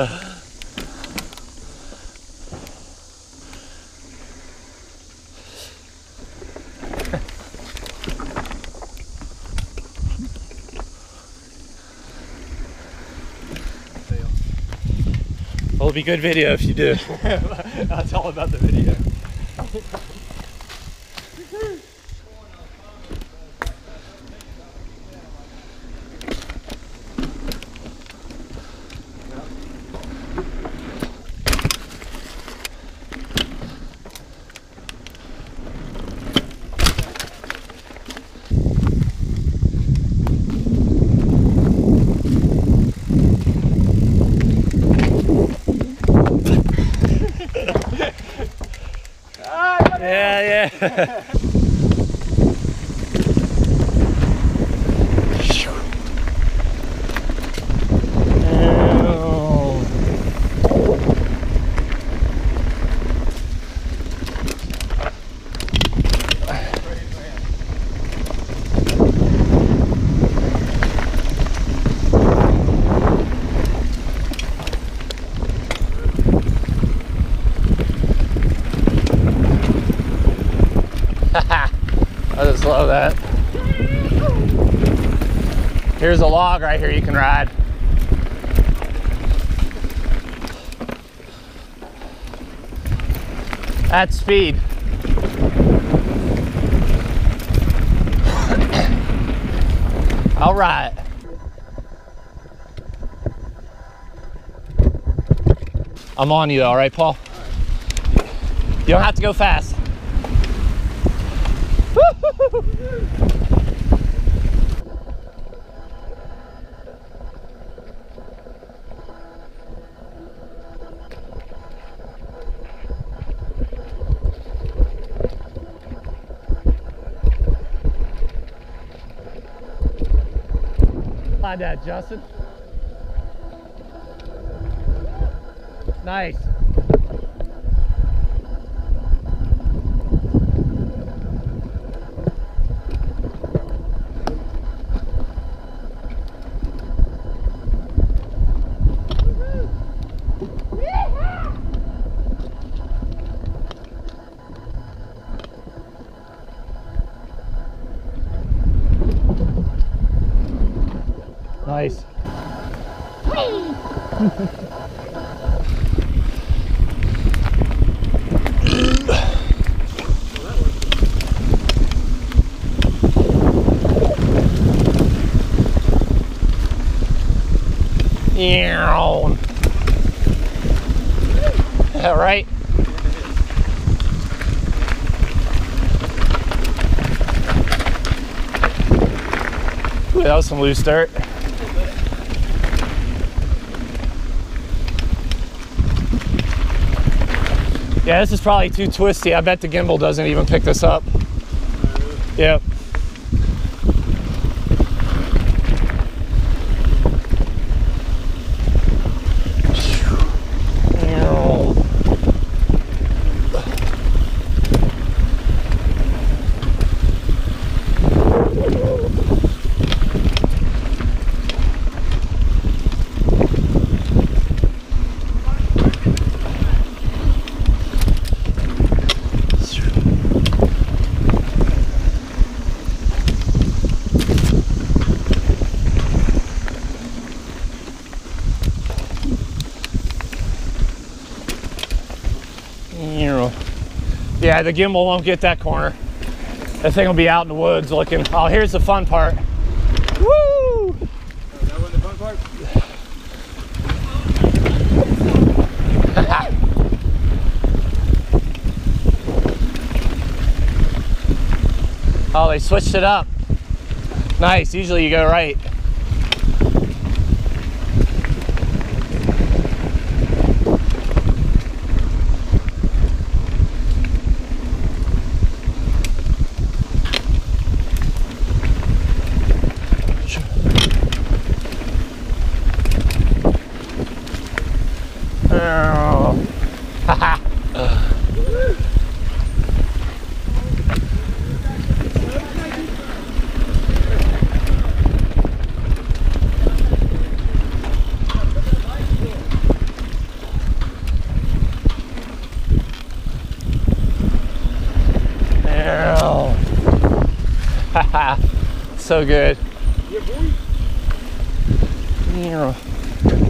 Well, it'll be good video if you do. That's all about the video. Yeah, yeah. Love that. Here's a log right here you can ride. At speed. All right. I'm on you, all right, Paul? You don't have to go fast. Find that, Justin. Nice. Nice. Eow. Yeah, right? Ooh, that was some loose dirt. Yeah, this is probably too twisty. I bet the gimbal doesn't even pick this up. Yep. Yeah, the gimbal won't get that corner. That thing will be out in the woods looking. Oh, here's the fun part. Woo! That wasn't the fun part? Oh, they switched it up. Nice. Usually you go right. so good. Yeah, boy. Yeah.